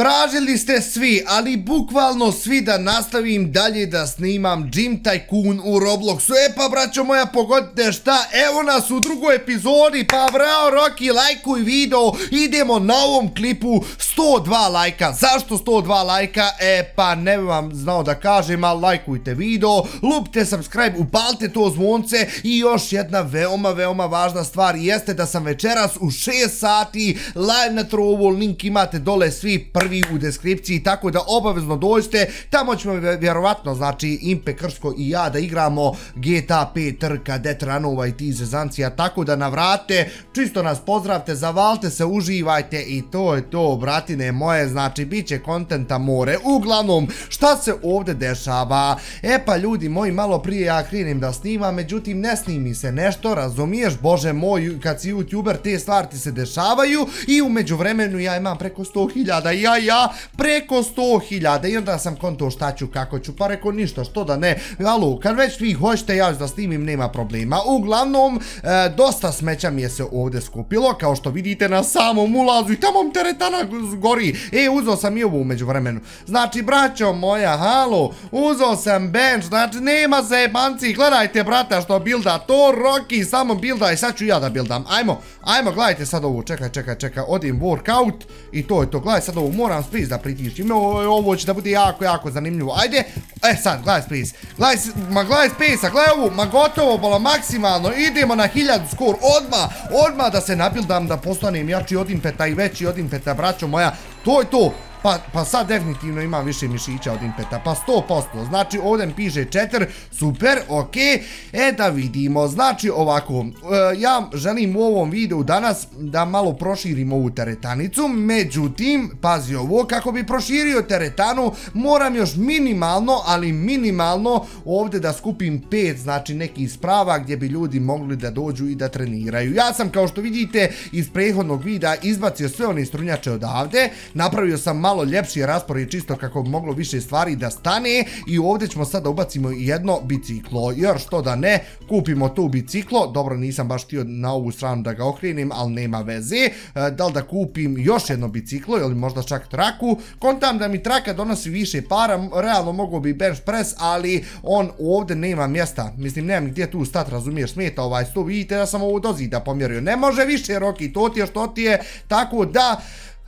Tražili ste svi, ali bukvalno svi da nastavim dalje da snimam Jim Tycoon u Robloxu. E pa braćo moja, pogodite šta, evo nas u drugoj epizodi, pa bravo Rocky, lajkuj video, idemo na ovom klipu. 102 lajka. Zašto 102 lajka? E pa ne bi vam znao da kažem, ali lajkujte video, lupite subscribe, upalite to zvonce. I još jedna veoma, veoma važna stvar jeste da sam večeras u 6 sati live na trovu, link imate dole svi prvi prvi u deskripciji, tako da obavezno dođete, tamo ćemo vjerovatno, znači Impe Krško i ja da igramo GTA 5 trka, Detranova i ti zezancija, tako da navrate, čisto nas pozdravte, zavalte se, uživajte i to je to, bratine moje, znači bit će kontenta more. Uglavnom, šta se ovdje dešava? E pa ljudi moji, malo prije ja krenim da snimam, međutim ne snimi se nešto, razumiješ, bože moj, kad si youtuber, te stvari ti se dešavaju i umeđu vremenu ja imam preko 100.000 i ja ja preko 100.000 i onda sam konto šta ću, kako ću, pa rekao ništa, što da ne, alo, kad već vi hoćete ja da snimim, nema problema. Uglavnom, e, dosta smeća mi je se ovdje skupilo, kao što vidite na samom ulazu i tamo teretana gori. E, uzao sam i ovu umeđu vremenu. Znači, braćo moja, halo, uzao sam bench, znači, nema se gledajte, brata, što bilda, to Rocky, samo bilda. I sad ću ja da bildam. Ajmo, ajmo, gledajte sad ovu, čekaj, čekaj, čekaj, odim workout i to je to, gledaj sad ovu, moram spris da pritišim. Ovo će da bude jako, jako zanimljivo. Ajde. E sad, gledaj spris. Gledaj, ma gledaj sprisa, gledaj ovu. Ma gotovo, bola, maksimalno. Idemo na hiljadu skor. Odma, odma da se napildam da postanem jači od impeta i veći od impeta, braćo moja. To je to. Pa, pa sad definitivno imam više mišića od impeta, pa 100%, znači ovdje mi piše 4, super, ok, e da vidimo, znači ovako, e, ja želim u ovom videu danas da malo proširim ovu teretanicu, međutim, pazi ovo, kako bi proširio teretanu, moram još minimalno, ali minimalno ovdje da skupim 5, znači neki sprava gdje bi ljudi mogli da dođu i da treniraju. Ja sam, kao što vidite, iz prehodnog videa izbacio sve one strunjače odavde, napravio sam malo malo ljepši raspored čisto kako bi moglo više stvari da stane. I ovdje ćemo sad da ubacimo jedno biciklo. Jer što da ne, kupimo tu biciklo. Dobro nisam baš htio na ovu stranu da ga okrenim, ali nema veze. E, da li da kupim još jedno biciklo ili možda čak traku? Kontam da mi traka donosi više para realno mogu bi bench press, ali on ovdje nema mjesta, mislim nemam gdje tu stat, razumiješ, smeta ovaj stup, vidite da sam ovo dozida pomjerio, ne može više Roki, to ti je što ti je, tako da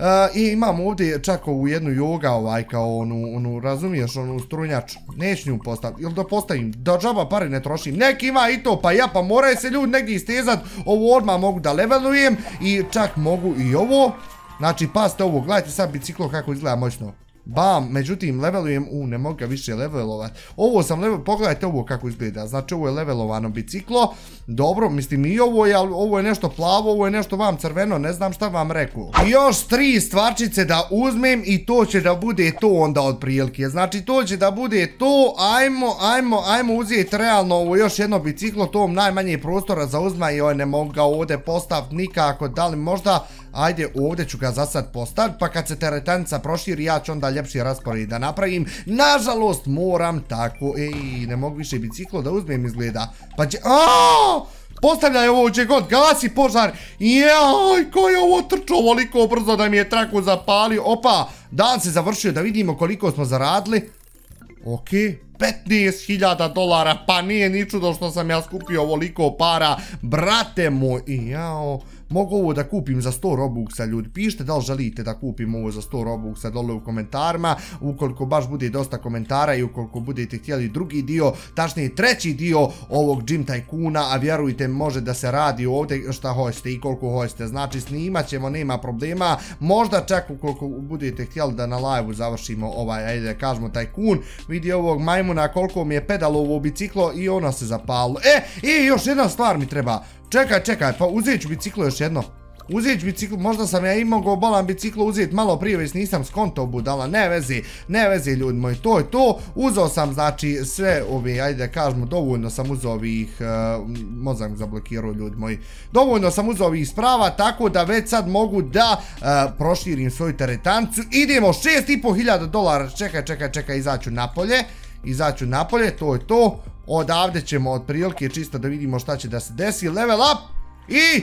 Uh, I imam ovdje čak ovu jednu yoga ovaj kao onu, onu razumiješ, onu strunjaču. Neću nju postaviti, ili da postavim, da džaba pare ne trošim. Nek ima i to, pa ja, pa moraju se ljudi negdje istezat. Ovo odmah mogu da levelujem i čak mogu i ovo. Znači, paste ovo, gledajte sad biciklo kako izgleda moćno. Bam, međutim, levelujem, u, ne mogu ga više levelovat. Ovo sam level, pogledajte ovo kako izgleda, znači ovo je levelovano biciklo. Dobro, mislim i ovo je, ovo je nešto plavo, ovo je nešto vam crveno, ne znam šta vam reku. I još tri stvarčice da uzmem i to će da bude to onda od prilike. Znači to će da bude to, ajmo, ajmo, ajmo uzeti realno ovo još jedno biciklo, to najmanje prostora zauzma i oj ne mogu ga ovdje postaviti nikako, da li možda ajde ovdje ću ga za sad postaviti, pa kad se teretanica proširi ja ću onda ljepši raspored da napravim. Nažalost moram tako, ej, ne mogu više biciklo da uzmem izgleda. Pa će, aaa! Postavljaj ovo gdje god, gasi požar. Jaj, ko je ovo trčao ovoliko brzo da mi je traku zapalio. Opa, dan se završio da vidimo koliko smo zaradili. Okej, 15.000 dolara, pa nije ničudo što sam ja skupio ovoliko para. Brate moj, jao mogu ovo da kupim za 100 Robuxa, ljudi, pišite da li želite da kupim ovo za 100 Robuxa dole u komentarima, ukoliko baš bude dosta komentara i ukoliko budete htjeli drugi dio, tačnije treći dio ovog Gym Tycoona, a vjerujte može da se radi ovdje šta hoćete i koliko hoćete, znači snimat ćemo, nema problema, možda čak ukoliko budete htjeli da na live-u završimo ovaj, ajde da kažemo Tycoon, vidi ovog majmuna koliko mi je pedalo ovo biciklo i ona se zapalo, e, i još jedna stvar mi treba, Čekaj, čekaj, pa uzet ću biciklo još jedno. Uzet ću biciklo, možda sam ja imao go bolan biciklo uzet malo prije, već nisam skonto budala, ne vezi, ne vezi ljudi moji, to je to. Uzao sam, znači, sve ove, ajde da kažemo, dovoljno sam uzao ovih, uh, mozak zablokirao ljudi moji, dovoljno sam uzao ovih sprava, tako da već sad mogu da uh, proširim svoju teretancu. Idemo, 6.500 dolara, čekaj, čekaj, čekaj, izaću napolje, izaću napolje, to je to. Odavde ćemo od prilike čisto da vidimo šta će da se desi. Level up! I...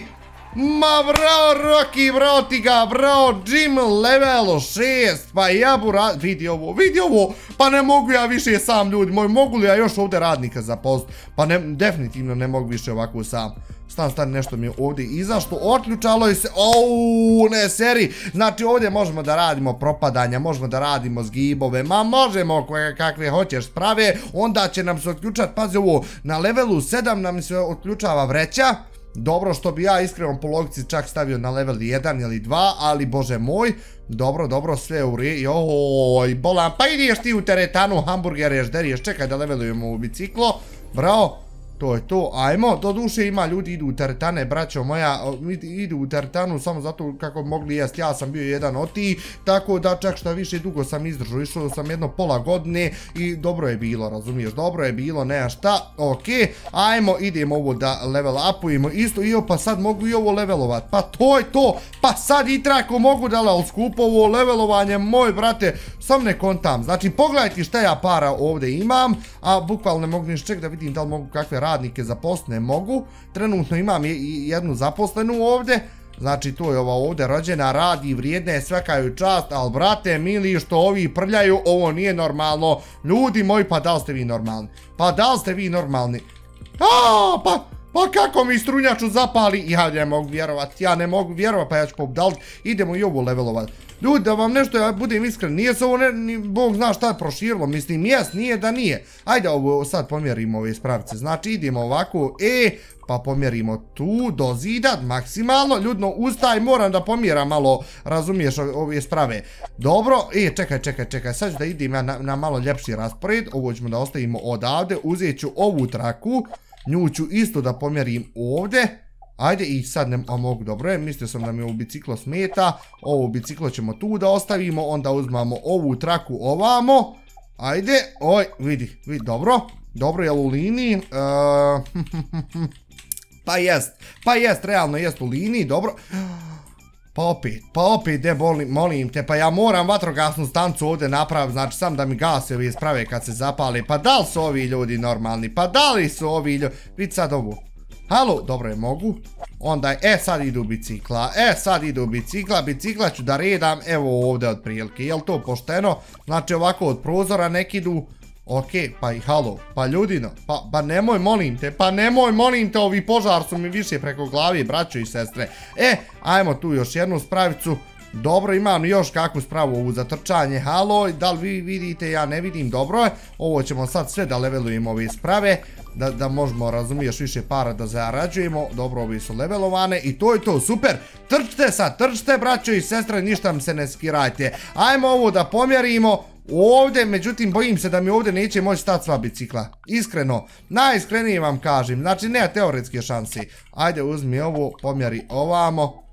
Ma bravo Rocky, bravo ti ga, bravo Jim level 6, pa ja bu rad... Vidi ovo, vidi ovo, pa ne mogu ja više sam ljudi moj, mogu li ja još ovdje radnika zaposliti? Pa ne, definitivno ne mogu više ovako sam. Stan, stan, nešto mi je ovdje izašlo, otključalo je se, ouu, ne, seri, znači ovdje možemo da radimo propadanja, možemo da radimo zgibove, ma možemo koje, kakve hoćeš sprave, onda će nam se otključati, pazi ovo, na levelu 7 nam se otključava vreća, Dobro, što bi ja iskreno po logici čak stavio na level 1 ili 2, ali bože moj, dobro, dobro, sve u re... Joj, bolan, pa ideš ti u teretanu, hamburger ješ, deriješ, čekaj da levelujemo u biciklo, bravo. To je to, ajmo, do duše ima ljudi idu u teretane, braćo moja, idu u teretanu samo zato kako mogli jest, ja sam bio jedan od ti, tako da čak što više dugo sam izdržao, išao sam jedno pola godine i dobro je bilo, razumiješ, dobro je bilo, nema šta, okej, ajmo, idemo ovo da level upujemo, isto, i pa sad mogu i ovo levelovat, pa to je to, pa sad i trako mogu da li skupo ovo levelovanje, moj brate, sam ne kontam, znači pogledajte šta ja para ovdje imam, a bukvalno ne mogu niš ček da vidim da li mogu kakve radnike zaposne mogu. Trenutno imam jednu zaposlenu ovdje, znači to je ova ovdje rođena, radi, vrijedna je, svaka svekaju čast, ali brate, mili, što ovi prljaju, ovo nije normalno. Ljudi moji, pa da li ste vi normalni? Pa da li ste vi normalni? Aaaa, pa... Pa kako mi strunjaču zapali? Ja ne mogu vjerovat, ja ne mogu vjerovat, pa ja ću pobdalt. Idemo i ovo levelovat. Ljudi, da vam nešto, ja budem iskren, nije se ovo, ne, ni, Bog zna šta je proširilo, mislim, jes, nije da nije. Ajde ovo sad pomjerimo ove spravice, znači idemo ovako, e, pa pomjerimo tu do zida, maksimalno, ljudno, ustaj, moram da pomjeram malo, razumiješ ove sprave. Dobro, e, čekaj, čekaj, čekaj, sad ću da idem ja na, na malo ljepši raspored, ovo ćemo da ostavimo odavde, uzet ću ovu traku, nju ću isto da pomjerim ovde, Ajde i sad ne mogu, dobro je, mislio sam da mi ovo biciklo smeta, ovo biciklo ćemo tu da ostavimo, onda uzmamo ovu traku ovamo, ajde, oj, vidi, vidi, dobro, dobro je u liniji, e, pa jest, pa jest, realno jest u liniji, dobro, pa opet, pa opet, de boli, molim te, pa ja moram vatrogasnu stancu ovdje napraviti, znači sam da mi gase ovi sprave kad se zapale, pa da li su ovi ljudi normalni, pa da li su ovi ljudi, vidi sad ovo, Halo, dobro je, mogu. Onda, e, sad idu bicikla. E, sad idu bicikla. Bicikla ću da redam, evo ovdje od prilike. Jel to pošteno? Znači, ovako od prozora nek idu. Ok, pa i halo. Pa ljudino, pa, pa nemoj, molim te. Pa nemoj, molim te, ovi požar su mi više preko glavi, braćo i sestre. E, ajmo tu još jednu spravicu. Dobro, imam još kakvu spravu ovu za trčanje. Halo, da li vi vidite, ja ne vidim, dobro je. Ovo ćemo sad sve da levelujemo ove sprave da, da možemo, razumiješ, više para da zarađujemo. Dobro, ovi su levelovane i to je to, super. Trčte sad, trčte, braćo i sestre, ništa mi se ne skirajte. Ajmo ovo da pomjerimo. Ovdje, međutim, bojim se da mi ovdje neće moći stati sva bicikla. Iskreno, najiskrenije vam kažem. Znači, nema teoretske šanse. Ajde, uzmi ovo, pomjeri ovamo.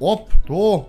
Op, to.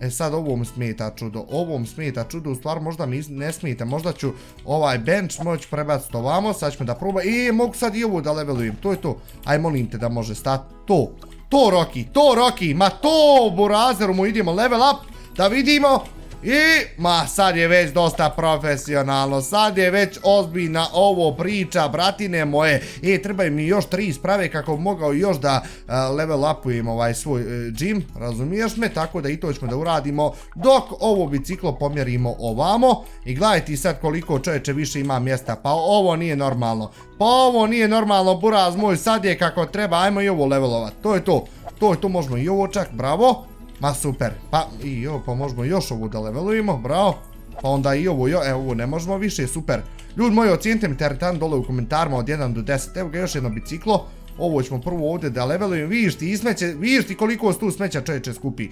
E sad ovom smeta čudo, ovom smeta čudo, u stvar možda mi ne smijete, možda ću ovaj bench moći prebaciti ovamo, sad ćemo da probam, i mogu sad i ovo da levelujem, to je to, aj molim te da može stati, to, to Rocky, to Rocky, ma to burazeru mu idemo level up, da vidimo, I, ma, sad je već dosta profesionalno, sad je već ozbiljna ovo priča, bratine moje. E, trebaju mi još tri sprave kako mogao još da uh, level upujem ovaj svoj e, uh, gym, razumiješ me? Tako da i to ćemo da uradimo dok ovo biciklo pomjerimo ovamo. I gledajte sad koliko čovječe više ima mjesta, pa ovo nije normalno. Pa ovo nije normalno, buraz moj, sad je kako treba, ajmo i ovo levelovat, to je to. To je to, možemo i ovo čak, bravo. Ma super, pa i jo, pa možemo još ovu da levelujemo, bravo. Pa onda i ovo, jo, evo ne možemo više, super. Ljudi moji, ocijenite mi teretan dole u komentarima od 1 do 10, evo ga još jedno biciklo. Ovo ćemo prvo ovdje da levelujemo, vidiš ti ismeće, vidiš ti koliko tu smeća čovječe skupi.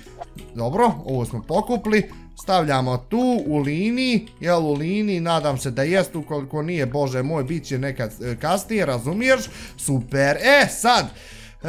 Dobro, ovo smo pokupli, stavljamo tu u liniji, jel u liniji, nadam se da jest, ukoliko nije, bože moj, bit će nekad e, kasnije, razumiješ? Super, e sad... E,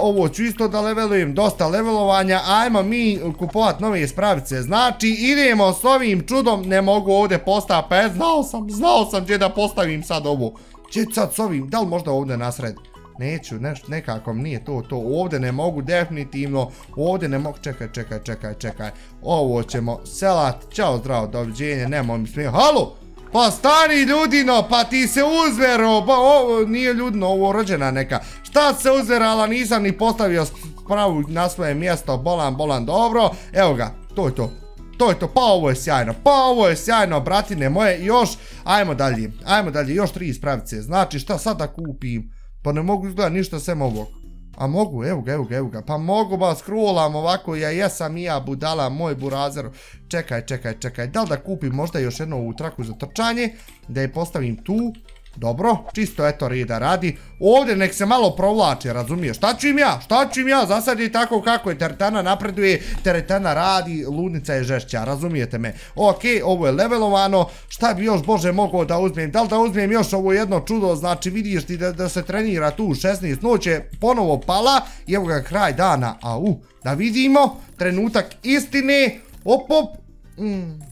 ovo ću isto da levelujem, dosta levelovanja, ajmo mi kupovat nove spravice, znači idemo s ovim čudom, ne mogu ovdje postaviti, pa znao sam, znao sam gdje da postavim sad ovo, gdje sad s ovim, da li možda ovdje nasred, neću, neš, nekako nije to, to, ovdje ne mogu definitivno, ovdje ne mogu, čekaj, čekaj, čekaj, čekaj, ovo ćemo selat, čao, zdravo, doviđenje, nemoj mi smije, halo, Pa stari ljudino, pa ti se uzvero, pa ovo nije ljudno, ovo rođena neka. Šta se uzverala, nisam ni postavio pravu na svoje mjesto, bolan, bolan, dobro. Evo ga, to je to. To je to, pa ovo je sjajno, pa ovo je sjajno, bratine moje, još, ajmo dalje, ajmo dalje, još tri ispravice, znači šta sad da kupim, pa ne mogu izgledati ništa sem ovog, a mogu, evo ga, evo ga, evo ga, pa mogu ba scrollam ovako, ja jesam i ja budala, moj burazer, čekaj, čekaj, čekaj, da li da kupim možda još jednu ovu traku za trčanje, da je postavim tu, Dobro, čisto eto rida radi. Ovdje nek se malo provlače, razumiješ? Šta ću im ja? Šta ću im ja? Za sad je tako kako je. Teretana napreduje, teretana radi, ludnica je žešća, razumijete me? Ok, ovo je levelovano. Šta bi još, Bože, mogao da uzmem? Da li da uzmem još ovo jedno čudo? Znači, vidiš ti da, da se trenira tu 16 noće, ponovo pala. I evo ga kraj dana. A u, da vidimo. Trenutak istine. Op, op. Mm.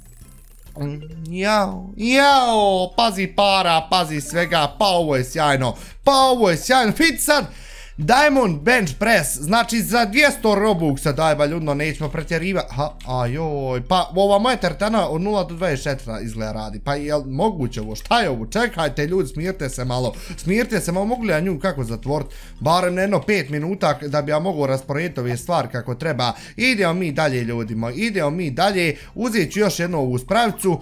Jao, jao, pazi para, pazi svega, pa ovo je sjajno, pa ovo je sjajno, vidi sad, Diamond Bench Press, znači za 200 Robuxa, daj ba ljudno, nećemo pretjeriva, ha, ajoj, pa ova moja teretana od 0 do 24 izgleda radi, pa jel moguće ovo, šta je ovo, čekajte ljudi, smirte se malo, smirte se malo, mogu li ja nju kako zatvort, barem jedno 5 minuta da bi ja mogu rasporediti ove stvari kako treba, idemo mi dalje ljudima, idemo mi dalje, uzet ću još jednu ovu spravicu, uh,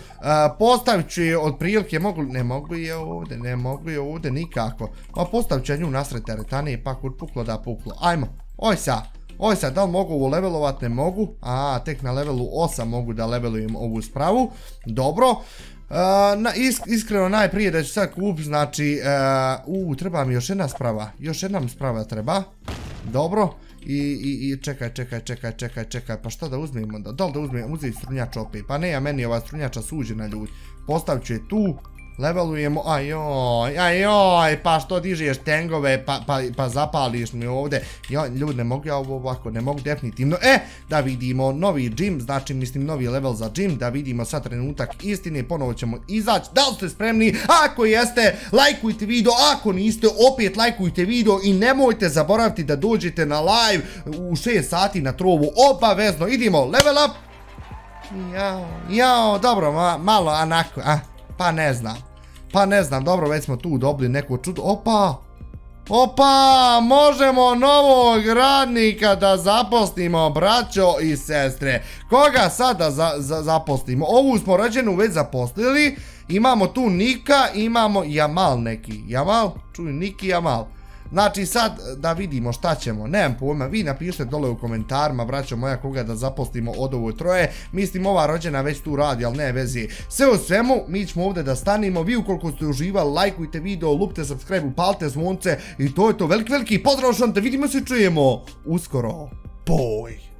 postavit ću je od prilike, mogu, ne mogu je ovdje, ne mogu je ovdje nikako, pa postavit ću nju nasred teretane, pa kur puklo da puklo. Ajmo, oj sa, oj sa, da li mogu ovo levelovat? Ne mogu. A, tek na levelu 8 mogu da levelujem ovu spravu. Dobro. Uh, na, isk, iskreno najprije da ću sad kup, znači, uh, treba mi još jedna sprava, još jedna sprava treba, dobro, i, i, i čekaj, čekaj, čekaj, čekaj, čekaj, pa šta da uzmemo, da, da li da uzmem, uzeti strunjač opet, pa ne, a meni ova strunjača suđena ljudi, postavit ću je tu, Levelujemo, ajoj, ajoj, pa što dižeš tengove, pa, pa, pa zapališ mi ovde. Ja, ljudi, ne mogu ja ovo ovako, ne mogu definitivno. E, da vidimo novi gym, znači mislim novi level za gym, da vidimo sad trenutak istine, ponovo ćemo izaći. Da li ste spremni? Ako jeste, lajkujte video, ako niste, opet lajkujte video i nemojte zaboraviti da dođete na live u 6 sati na trovu, obavezno. Idimo, level up! Jao, jao, dobro, ma, malo, anako, ah. Pa ne znam. Pa ne znam, dobro, već smo tu dobili neko čudo. Opa! Opa! Možemo novog radnika da zaposlimo, braćo i sestre. Koga sada za, za, zaposlimo? Ovu smo rođenu već zaposlili. Imamo tu Nika, imamo Jamal neki. Jamal? Čuj, Niki Jamal. Znači sad e, da vidimo šta ćemo, nemam pojma, vi napišite dole u komentarima, braćo moja, koga da zaposlimo od ovo troje. Mislim, ova rođena već tu radi, ali ne vezi. Sve u svemu, mi ćemo ovdje da stanimo. Vi ukoliko ste uživali, lajkujte video, lupte subscribe, upalite zvonce i to je to. Veliki, veliki pozdrav što te vidimo se čujemo uskoro. Boj!